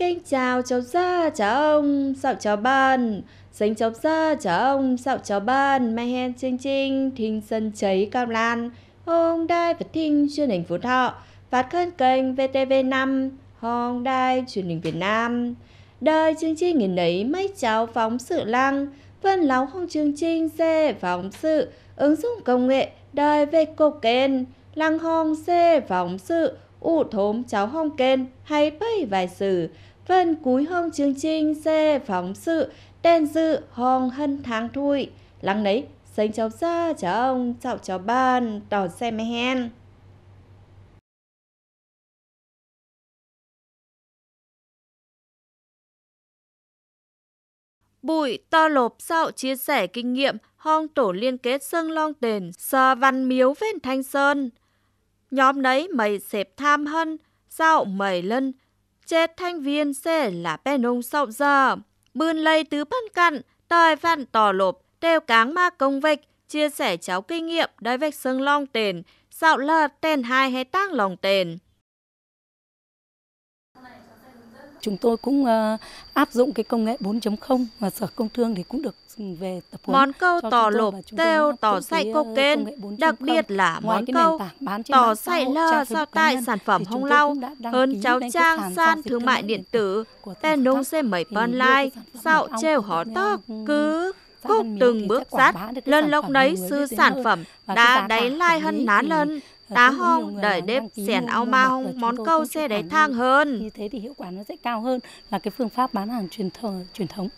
Kính chào cháu ra chào ông, dạo chào ban. Xin cháu ra chào ông, dạo chào ban. Mai hen chương trình thinh sân cháy cam lan. Hồng Đai và thinh truyền hình Phú Thọ. Phát khẩn kênh VTV5, Hồng Đai truyền hình Việt Nam. Đời chương trình nghìn ấy mấy cháu phóng sự lăng. Vân láo không chương trình xe phóng sự ứng dụng công nghệ đời về cục kênh lăng hong xe phóng sự ủ thốm cháu hong kênh hay bay vài sử phần cuối hong chương trình xe phóng sự đèn dự hong hân tháng thui. Lắng đấy xanh cháu ra cháu ông cháu cháu ban tỏ xe mê hen. Bụi to lộp sạo chia sẻ kinh nghiệm hong tổ liên kết sơn long đền sờ văn miếu ven thanh sơn. Nhóm đấy mày xếp tham hân, dạo mày lân, chết thanh viên sẽ là bè nông sậu giờ. Bươn lây tứ phân cặn, tòi văn tò lộp, đều cáng ma công vịch, chia sẻ cháu kinh nghiệm đối với sương long tiền, dạo lờ tên hai hay tăng lòng tiền. Chúng tôi cũng uh, áp dụng cái công nghệ 4.0 và Sở Công Thương thì cũng được về tập huấn. Món câu tỏ lộp, teo, tỏ xay cô kên, đặc biệt là món câu tỏ xay lơ sao tại sản phẩm hông lau, hơn cháu trang san thương mại điện tử, tên nung xe mấy online, dạo treo hó to, cứ khúc từng bước sát, lần lộc đấy sư sản phẩm đã đáy lai hơn ná lần tá hong đợi đếp xẻn ao ma hong món câu xe đấy thang hơn. Như thế thì hiệu quả nó sẽ cao hơn là cái phương pháp bán hàng truyền thống. Truyền thống.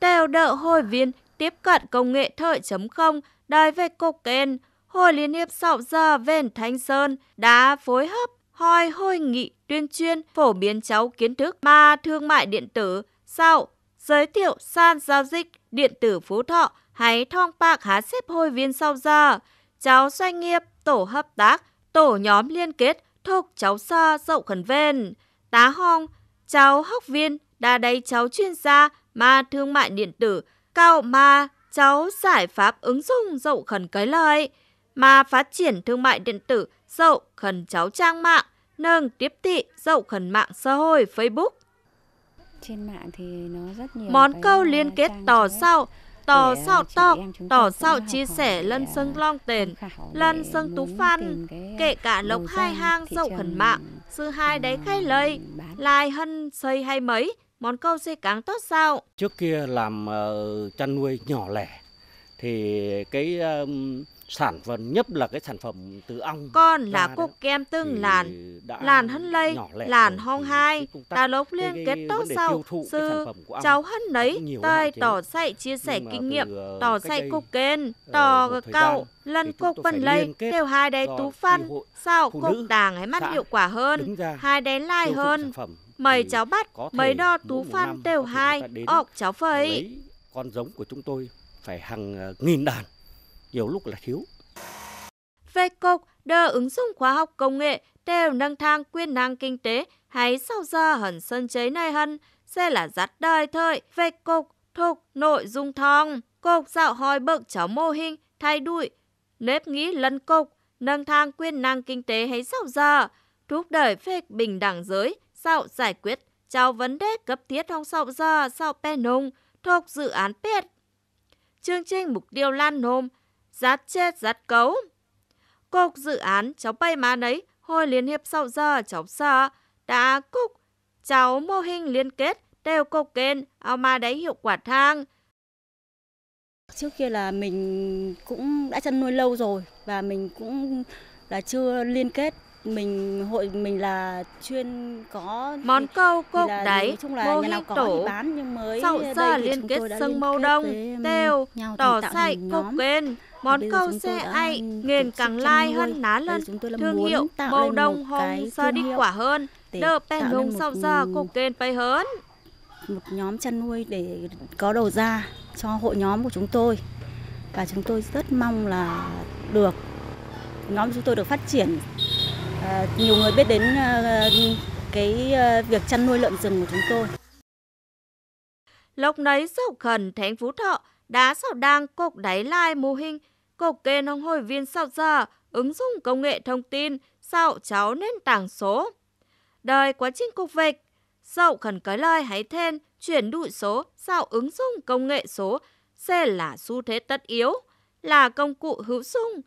Đều đỡ hội viên tiếp cận công nghệ thời chấm không đời về cục kênh. Hội Liên hiệp Sạo Giờ Vền Thanh Sơn đã phối hợp hoi hội nghị tuyên truyền phổ biến cháu kiến thức mà thương mại điện tử, sạo, giới thiệu sàn giao dịch điện tử Phú Thọ hay thong bạc há xếp hội viên sau giờ. Cháu doanh nghiệp tổ hợp tác, tổ nhóm liên kết thuộc cháu xa dậu khẩn ven. Tá hong, cháu học viên, đa đầy cháu chuyên gia mà thương mại điện tử, cao mà cháu giải pháp ứng dụng dậu khẩn cái lời, mà phát triển thương mại điện tử dậu khẩn cháu trang mạng, nâng tiếp thị dậu khẩn mạng xã hội Facebook. Trên mạng thì nó rất nhiều Món câu liên kết tỏ sau tỏ sao to tỏ sao chia sẻ lân sân long tiền lân sân tú phan kể cả lộc hai hang dậu khẩn mạng sư hai đấy khai lời lai hân xây hay mấy món câu dê cáng tốt sao? Trước kia làm uh, chăn nuôi nhỏ lẻ thì cái um, sản phẩm nhất là cái sản phẩm từ ong con là cô kem tương làn làn hân lây làn hong hai ta lốc liên kết tốt sau sư cháu hân đấy tay tỏ dạy chia sẻ kinh nghiệm ờ, tỏ dạy cô kên tỏ cao lần cô vân lây đều hai đấy tú phân sao cô đàng hay mắt hiệu quả hơn hai đấy lai hơn. mày cháu bắt mấy đo tú phân đều hai ọc cháu phấy con giống của chúng tôi phải hàng ờ, nghìn đàn nhiều lúc là thiếu. Về cục đờ ứng dụng khoa học công nghệ đều nâng thang quyền năng kinh tế hay sau giờ hẳn sân chế này hân sẽ là dắt đời thời. Về cục thuộc nội dung thong cục dạo hỏi bậc cháu mô hình, thay đổi nếp nghĩ lân cục nâng thang quyền năng kinh tế hay sau giờ, thúc đẩy phê bình đẳng giới sau giải quyết cháu vấn đề cấp thiết trong sau giờ, sau pe nông thuộc dự án pet chương trình mục tiêu lan nôm giát chết giát cấu. Cục dự án cháu bay má đấy, hồi liên hiệp sau giờ cháu sợ, đã cục cháu mô hình liên kết đều cục kênh, ao mà đấy hiệu quả thang. Trước kia là mình cũng đã chăn nuôi lâu rồi và mình cũng là chưa liên kết mình hội mình là chuyên có món câu cốc đáy mô hình tổ bán nhưng mới sau giờ liên kết sân mâu đông têu tỏ xay cốc kênh Món câu xe ai nghiền càng lai hơn ná lần thương hiệu màu đông hồng sơ đi quả hơn. đỡ bèn nung sau giờ cục kênh bay hơn. một nhóm chăn nuôi để có đầu ra cho hội nhóm của chúng tôi. Và chúng tôi rất mong là được. Nhóm chúng tôi được phát triển à, nhiều người biết đến à, cái à, việc chăn nuôi lợn rừng của chúng tôi Lộc nấy dậu khẩn thánh Phú Thọ đá sau đang cục đáy lai mô hình cục kê nông hội viên sao giờ ứng dụng công nghệ thông tin sao cháu nền tảng số. Đời quá trình cục vịch, dậu khẩn cái lời hãy thêm chuyển đổi số, sao ứng dụng công nghệ số sẽ là xu thế tất yếu, là công cụ hữu dụng.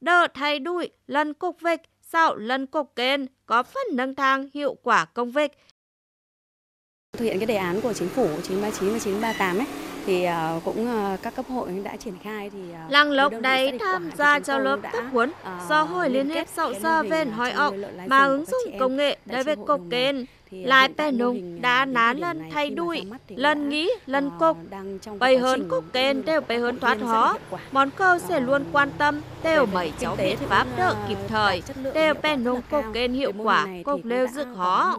Đỡ thay đổi lần cục vịch, sao lần cục kênh có phần nâng thang hiệu quả công việc. Thực hiện cái đề án của chính phủ 939 và 938 ấy, thì ờ, cũng ờ, các cấp hội đã triển khai thì uh, Lăng Lộc đấy tham gia cho lớp tập huấn do Hội Liên hiệp Sậu Gia Ven hỏi ọc mà ứng dụng công nghệ đối với kênh lại bè nung đã ná lần thay đuổi lần nghĩ lần cục. bày hơn cục kênh đều bày hơn thoát hó. món câu sẽ luôn quan tâm đều mấy cháu biện pháp đỡ kịp thời. đều bè nung cục kênh hiệu quả cục lêu dược hó.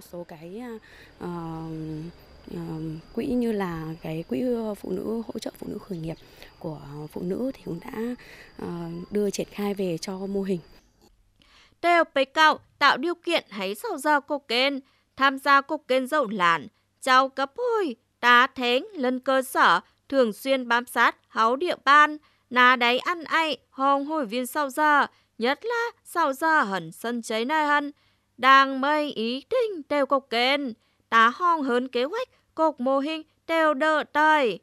quỹ như là cái quỹ phụ nữ hỗ trợ phụ nữ khởi nghiệp của phụ nữ thì cũng đã đưa triển khai về cho mô hình. Đều bế cạo tạo điều kiện hãy sầu cục kênh tham gia cục kênh dậu làn, trao cấp hồi, tá thén lên cơ sở, thường xuyên bám sát háo địa ban, ná đáy ăn ai, hong hồi viên sau giờ, nhất là sau giờ hẳn sân cháy nơi hân, đang mây ý định đều cục kênh, tá hong hơn kế hoạch, cục mô hình đều đỡ tơi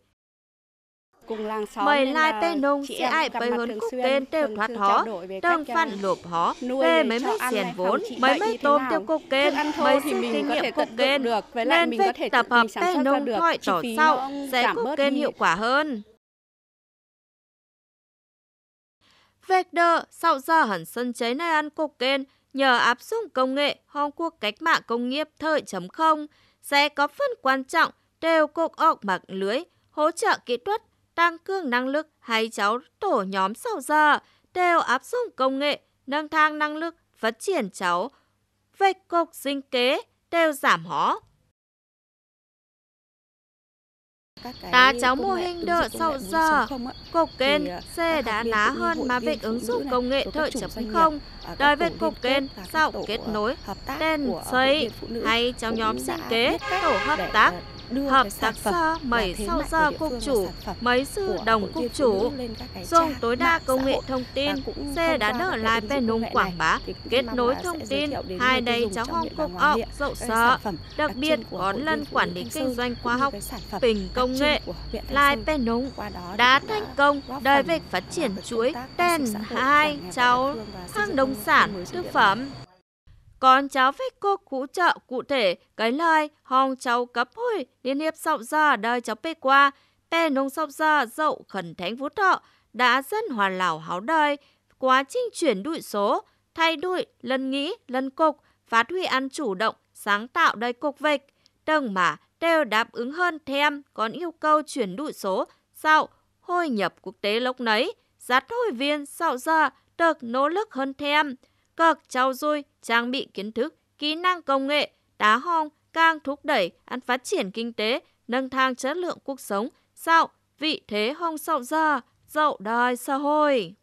mời lai bê nông sẽ ai bấy hơn cúc tên đều thoát hó đơn phản lộp hó về mấy mấy xiền vốn mấy mấy tôm tiêu cúc kên mấy sư kinh nghiệm cúc kên. nên việc tập hợp bê nông thoại tổ sau sẽ cúc kên hiệu quả hơn. Vec đơ, sau giờ hẳn sân cháy nơi ăn cục kên, nhờ áp dụng công nghệ Hong Quốc cách mạng công nghiệp thời chấm không sẽ có phần quan trọng đều cục ọc mạng lưới, hỗ trợ kỹ thuật tăng cường năng lực hay cháu tổ nhóm sau giờ đều áp dụng công nghệ nâng thang năng lực phát triển cháu. Về cục sinh kế đều giảm hó. Ta cháu mô hình đỡ sau giờ, cục kênh C đã ná hơn mà việc ứng dụng công nghệ thời chấm không, đời về cục kênh sau kết nối, tên xây hay cháu nhóm sinh kế tổ hợp tác hợp tác xã mấy sau giờ cục chủ, mấy sư đồng cục chủ. Dùng tối đa công nghệ thông tin, xe đã đỡ lại bên nông quảng bá, kết nối thông tin, hai đây cháu hong cục ọc, dậu sợ. Đặc biệt có lần quản lý kinh doanh khoa học, bình công nghệ, lại bên nông đã thành công đời việc phát triển chuỗi đèn hai cháu hàng nông sản thực phẩm còn cháu phải cô hỗ trợ cụ thể, cái lời hong cháu cấp hồi liên hiệp sọc ra đời cháu bê qua. Bè nông sọc ra dậu khẩn thánh vũ thọ, đã dân hoàn lào háo đời quá trình chuyển đổi số, thay đổi lần nghĩ, lần cục, phát huy ăn chủ động, sáng tạo đời cục vịch tầng mà, đều đáp ứng hơn thêm còn yêu cầu chuyển đổi số sau hội nhập quốc tế lúc nấy. Dắt hội viên sau ra được nỗ lực hơn thêm cực trau dồi, trang bị kiến thức, kỹ năng công nghệ, đá hong càng thúc đẩy ăn phát triển kinh tế, nâng thang chất lượng cuộc sống, sao vị thế hong sậu ra, dậu đài xã hội.